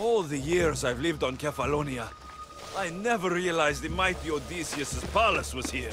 All the years I've lived on Kefalonia, I never realized the mighty Odysseus' palace was here.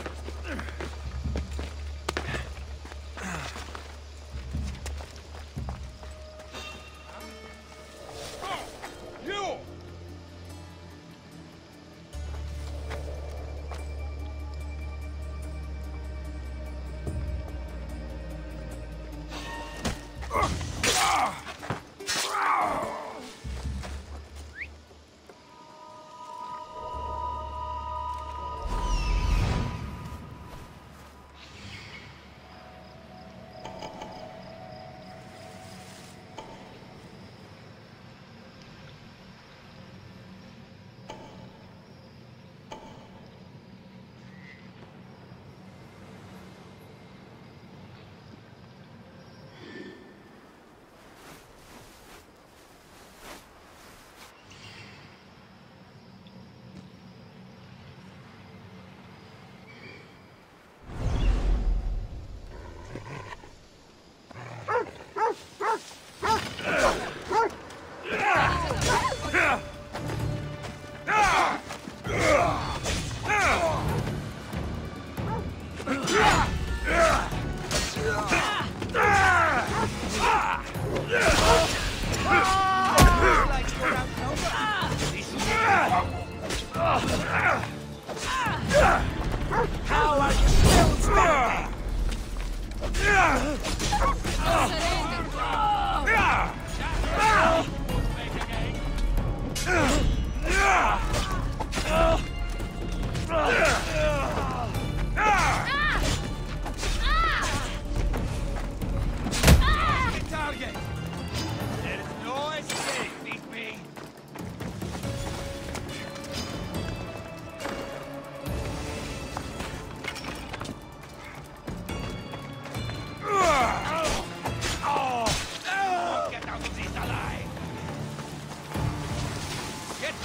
How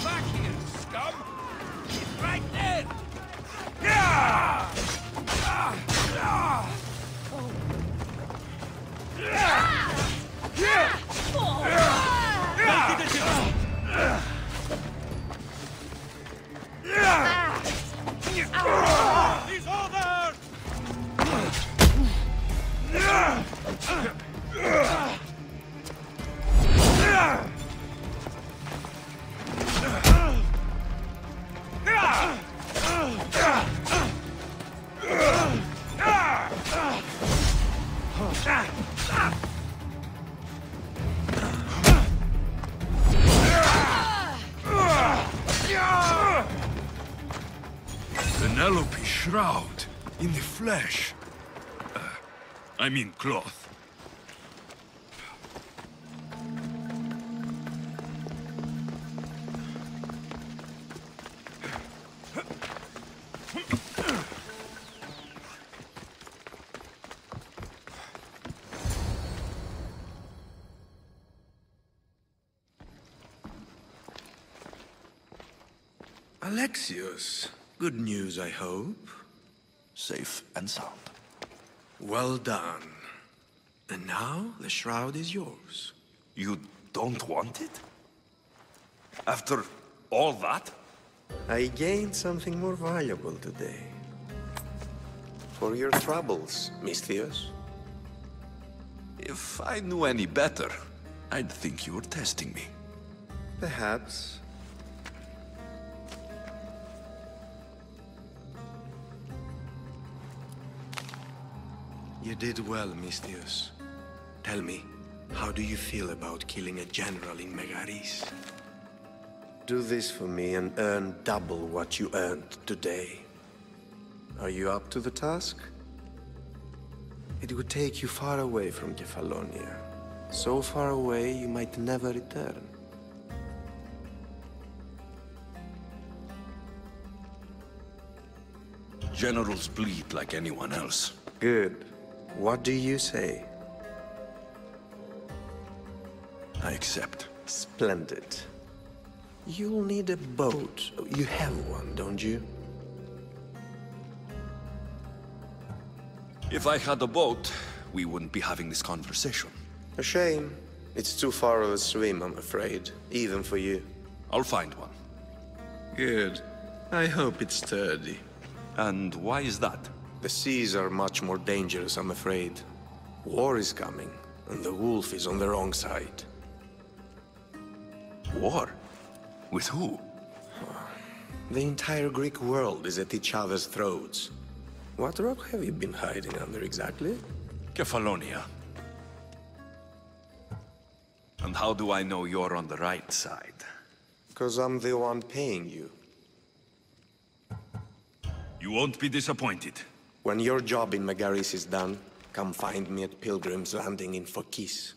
back here, scum! It's right there! He's ah. ah. ah. Shroud, in the flesh. Uh, I mean cloth. Alexios, good news, I hope. Safe and sound. Well done. And now the shroud is yours. You don't want it? After all that? I gained something more valuable today. For your troubles, Misthios. If I knew any better, I'd think you were testing me. Perhaps. You did well, Misthios. Tell me, how do you feel about killing a general in Megaris? Do this for me and earn double what you earned today. Are you up to the task? It would take you far away from Kefalonia. So far away you might never return. Generals bleed like anyone else. Good. What do you say? I accept. Splendid. You'll need a boat. You have one, don't you? If I had a boat, we wouldn't be having this conversation. A shame. It's too far of a swim, I'm afraid. Even for you. I'll find one. Good. I hope it's sturdy. And why is that? The seas are much more dangerous, I'm afraid. War is coming, and the wolf is on the wrong side. War? With who? The entire Greek world is at each other's throats. What rock have you been hiding under exactly? Kefalonia. And how do I know you're on the right side? Because I'm the one paying you. You won't be disappointed. When your job in Megaris is done, come find me at Pilgrim's Landing in Phokis.